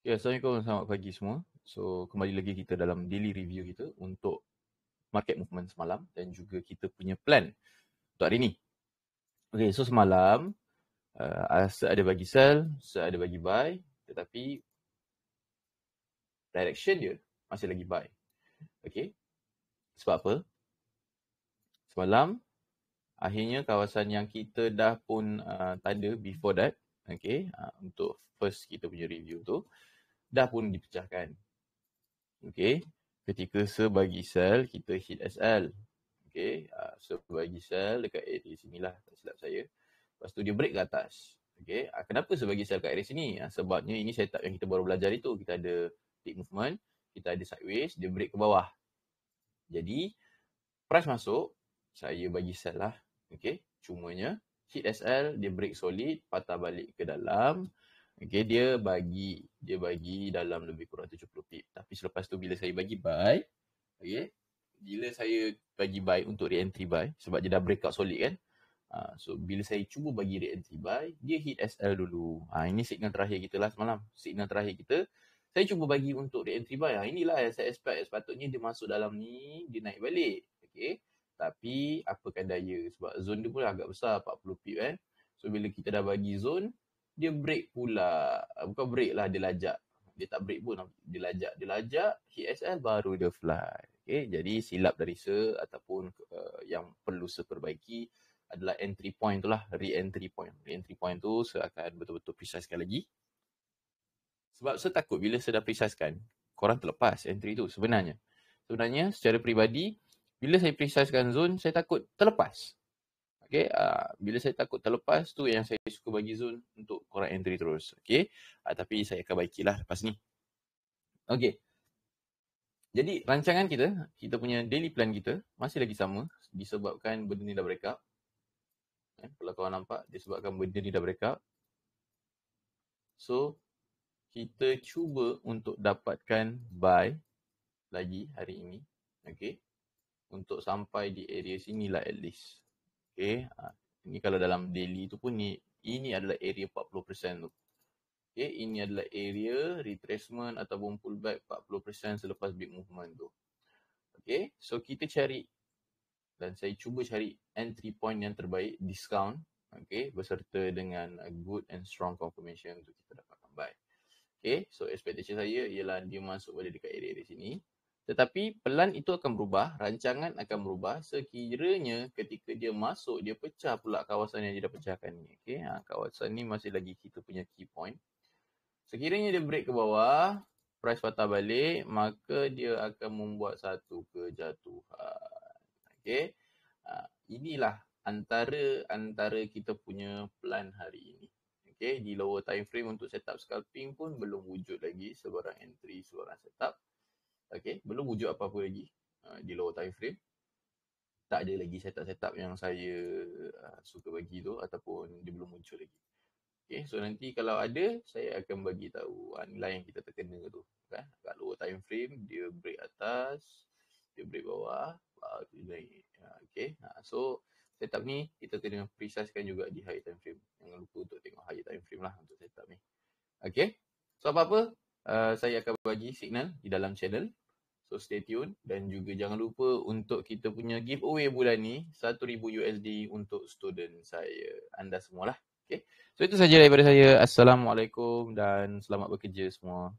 Ya, Assalamualaikum, selamat pagi semua. So, kembali lagi kita dalam daily review kita untuk market movement semalam dan juga kita punya plan untuk hari ni. Okay, so semalam uh, ada bagi sell, ada bagi buy tetapi direction dia masih lagi buy. Okay, sebab apa? Semalam akhirnya kawasan yang kita dah pun uh, tanda before that okay, uh, untuk first kita punya review tu dah pun dipecahkan. Okey, ketika sebagi sel kita hit SL. Okey, uh, sebagi sel dekat area sinilah tak silap saya. Lepas tu dia break ke atas. Okey, uh, kenapa sebagi sel kat area sini? Sebabnya ini setup yang kita baru belajar itu. Kita ada tick movement, kita ada sideways, dia break ke bawah. Jadi, price masuk, saya bagi sell lah. Okey, cumanya hit SL, dia break solid, patah balik ke dalam. Okay, dia bagi dia bagi dalam lebih kurang 70 pip. Tapi selepas tu bila saya bagi buy, okay, bila saya bagi buy untuk re-entry buy, sebab dia dah breakout solid kan. Uh, so bila saya cuba bagi re-entry buy, dia hit SL dulu. Uh, ini signal terakhir kita lah semalam. Signal terakhir kita. Saya cuba bagi untuk re-entry buy. Uh, inilah yang saya expect. Sepatutnya dia masuk dalam ni, dia naik balik. Okay. Tapi apakan daya. Sebab zone dia pun agak besar, 40 pip kan. So bila kita dah bagi zone, dia break pula. Bukan break lah, dia lajak. Dia tak break pun, dia lajak. Dia lajak, hit SL baru dia fly. Okay, jadi silap dari se ataupun uh, yang perlu seperbaiki adalah entry point tu lah, re-entry point. Re-entry point tu saya akan betul-betul precisekan lagi. Sebab saya takut bila saya dah precisekan, korang terlepas entry tu sebenarnya. Sebenarnya secara peribadi, bila saya precisekan zone, saya takut terlepas. Okay, uh, bila saya takut terlepas tu yang saya suka bagi zone untuk korang entry terus. Okay, uh, tapi saya akan baikilah lepas ni. Okay. Jadi rancangan kita, kita punya daily plan kita masih lagi sama disebabkan benda ni dah break up. Eh, kalau korang nampak, disebabkan benda ni dah break up. So, kita cuba untuk dapatkan buy lagi hari ini. Okay. Untuk sampai di area sini lah at least. Okay. Ha, ini kalau dalam daily tu pun ni, ini adalah area 40% tu. Okay. Ini adalah area retracement ataupun pullback 40% selepas big movement tu. Okay. So kita cari dan saya cuba cari entry point yang terbaik, discount. Okay. Beserta dengan good and strong confirmation untuk kita dapatkan buy. Okay. So expectation saya ialah dia masuk pada dekat area di sini. Tetapi pelan itu akan berubah, rancangan akan berubah sekiranya ketika dia masuk, dia pecah pula kawasan yang dia dah pecahkan ni. Okay, ha, kawasan ni masih lagi kita punya key point. Sekiranya dia break ke bawah, price patah balik, maka dia akan membuat satu kejatuhan. Okay, ha, inilah antara antara kita punya plan hari ini. Okay, di lower time frame untuk setup scalping pun belum wujud lagi sebarang entry, sebarang setup. Okay, belum wujud apa-apa lagi uh, di lower time frame. Tak ada lagi setup-setup yang saya uh, suka bagi tu ataupun dia belum muncul lagi. Okay, so nanti kalau ada, saya akan bagi tahu uh, nilai yang kita terkena tu. Kan? Kat lower time frame, dia break atas, dia break bawah, baru dia naik. Uh, okay, uh, so setup ni kita kena precisekan juga di high time frame. Jangan lupa untuk tengok high time frame lah untuk setup ni. Okay, so apa-apa, uh, saya akan bagi signal di dalam channel. So stay tune dan juga jangan lupa untuk kita punya giveaway bulan ni 1000 USD untuk student saya. Anda semualah. Okay. So itu saja daripada saya. Assalamualaikum dan selamat bekerja semua.